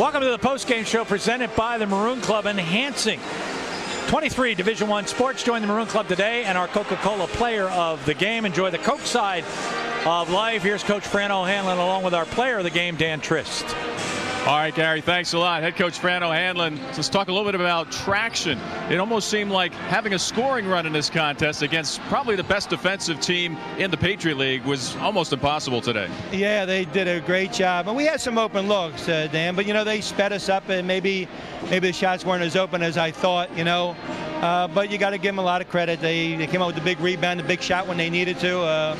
Welcome to the post-game show presented by the Maroon Club enhancing 23 Division One sports. Join the Maroon Club today and our Coca-Cola player of the game. Enjoy the Coke side of life. Here's Coach Fran O'Hanlon along with our player of the game, Dan Trist. All right, Gary, thanks a lot. Head coach Fran O'Hanlon. Let's talk a little bit about traction. It almost seemed like having a scoring run in this contest against probably the best defensive team in the Patriot League was almost impossible today. Yeah, they did a great job. And we had some open looks, uh, Dan, but, you know, they sped us up and maybe maybe the shots weren't as open as I thought, you know. Uh, but you got to give them a lot of credit. They, they came out with the big rebound, the big shot when they needed to. Uh,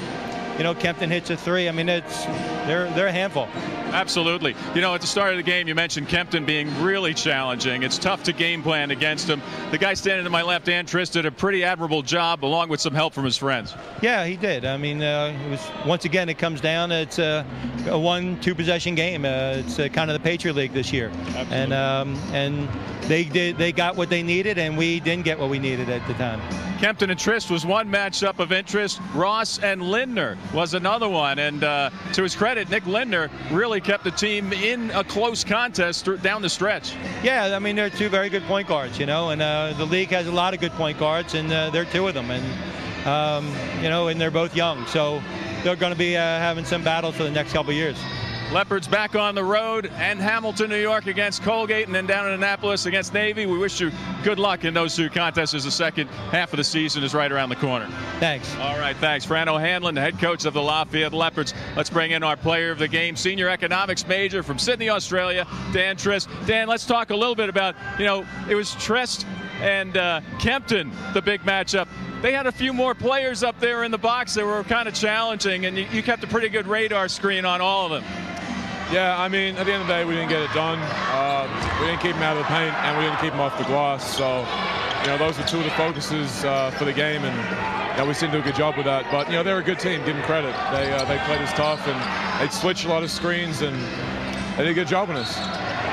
you know, Kempton hits a three. I mean, it's they're they're a handful. Absolutely. You know, at the start of the game, you mentioned Kempton being really challenging. It's tough to game plan against him. The guy standing to my left, Dan Trist, did a pretty admirable job, along with some help from his friends. Yeah, he did. I mean, uh, it was once again, it comes down. It's a, a one, two possession game. Uh, it's uh, kind of the Patriot League this year, Absolutely. and um, and they did they got what they needed, and we didn't get what we needed at the time. Kempton and Trist was one matchup of interest. Ross and Lindner was another one. And uh, to his credit, Nick Lindner really kept the team in a close contest down the stretch. Yeah, I mean, they're two very good point guards, you know, and uh, the league has a lot of good point guards, and uh, they're two of them. And, um, you know, and they're both young. So they're going to be uh, having some battles for the next couple years. Leopards back on the road and Hamilton, New York against Colgate and then down in Annapolis against Navy. We wish you good luck in those two contests as the second half of the season is right around the corner. Thanks. All right, thanks. Fran O'Hanlon, the head coach of the Lafayette Leopards. Let's bring in our player of the game, senior economics major from Sydney, Australia, Dan Trist. Dan, let's talk a little bit about, you know, it was Trist and uh, Kempton, the big matchup they had a few more players up there in the box that were kind of challenging, and you, you, kept a pretty good radar screen on all of them. Yeah, I mean, at the end of the day, we didn't get it done. Uh, we didn't keep him out of the paint, and we didn't keep him off the glass. So, you know, those were two of the focuses uh, for the game, and you know, we didn't do a good job with that. But you know, they're a good team. Give them credit. They uh, they played us tough, and they switched a lot of screens, and they did a good job on us.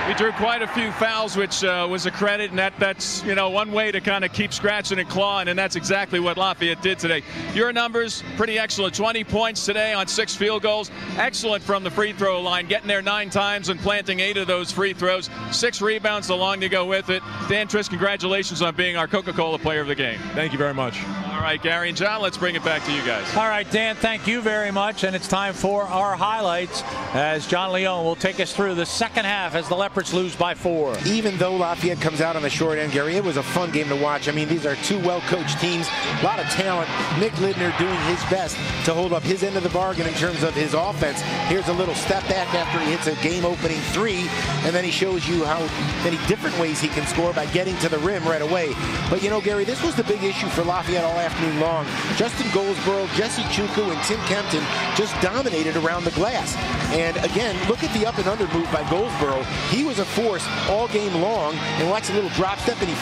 He drew quite a few fouls, which uh, was a credit, and that, that's you know one way to kind of keep scratching and clawing, and that's exactly what Lafayette did today. Your numbers pretty excellent. 20 points today on six field goals. Excellent from the free throw line, getting there nine times and planting eight of those free throws. Six rebounds along to go with it. Dan Trist, congratulations on being our Coca-Cola Player of the Game. Thank you very much. All right, Gary and John, let's bring it back to you guys. All right, Dan, thank you very much, and it's time for our highlights as John Leone will take us through the second half as the Leopards lose by four. Even though Lafayette comes out on the short end, Gary, it was a fun game to watch. I mean, these are two well-coached teams, a lot of talent. Nick Lindner doing his best to hold up his end of the bargain in terms of his offense. Here's a little step back after he hits a game-opening three, and then he shows you how many different ways he can score by getting to the rim right away. But, you know, Gary, this was the big issue for Lafayette all afternoon long. Justin Goldsborough, Jesse Chuku, and Tim Kempton just dominated around the glass. And again, look at the up and under move by Goldsborough. He was a force all game long. And watch a little drop step, and he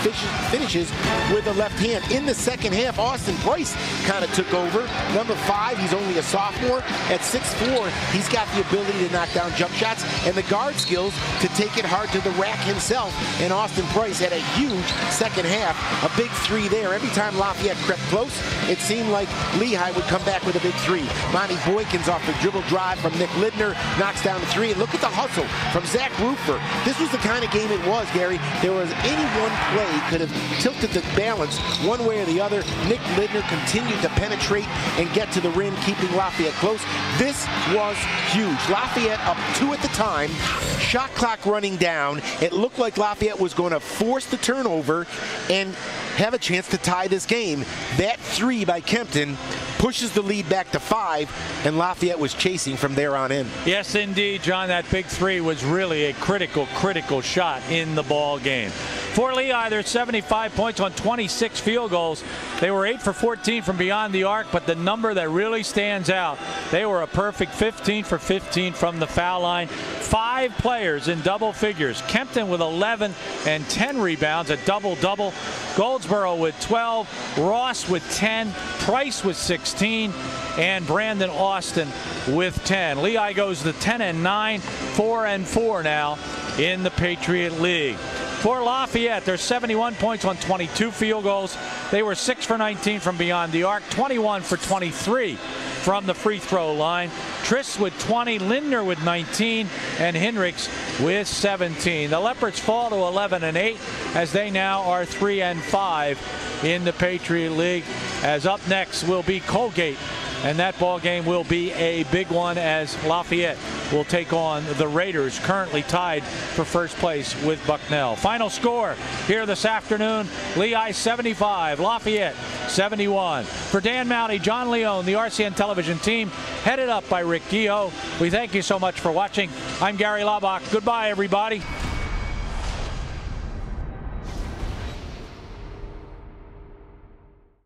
finishes with the left hand. In the second half, Austin Price kind of took over. Number five, he's only a sophomore. At 6'4", he's got the ability to knock down jump shots and the guard skills to take it hard to the rack himself. And Austin Price had a huge second half, a big three there. Every time Lafayette crept close, it seemed like Lehigh would come back with a big three. Monty Boykins off the dribble drive from Nick Lindner knocks down the three. And look at the hustle from Zach Rufer. This was the kind of game it was, Gary. There was any one play could have tilted the balance one way or the other. Nick Lindner continued to penetrate and get to the rim, keeping Lafayette close. This was huge. Lafayette up two at the time, shot clock running down. It looked like Lafayette was going to force the turnover and have a chance to tie this game. That three by Kempton pushes the lead back to five, and Lafayette was chasing from there on in. Yes, indeed, John. That big three was really a critical, critical shot in the ball game. For Lehigh, they're 75 points on 26 field goals. They were 8 for 14 from beyond the arc, but the number that really stands out, they were a perfect 15 for 15 from the foul line. Five players in double figures. Kempton with 11 and 10 rebounds, a double-double. Goldsborough with 12, Ross with 10, Price with 16, and Brandon Austin with 10. Lehigh goes to 10 and 9, 4 and 4 now in the Patriot League. For Lafayette, they're 71 points on 22 field goals. They were 6 for 19 from beyond the arc, 21 for 23 from the free throw line. Trist with 20, Lindner with 19, and Hinrichs with 17. The Leopards fall to 11 and 8 as they now are 3 and 5 in the Patriot League. As up next will be Colgate and that ball game will be a big one as Lafayette will take on the Raiders, currently tied for first place with Bucknell. Final score here this afternoon: Lehigh 75, Lafayette 71. For Dan Mounty, John Leone, the RCN Television team, headed up by Rick Kehoe. We thank you so much for watching. I'm Gary Labach. Goodbye, everybody.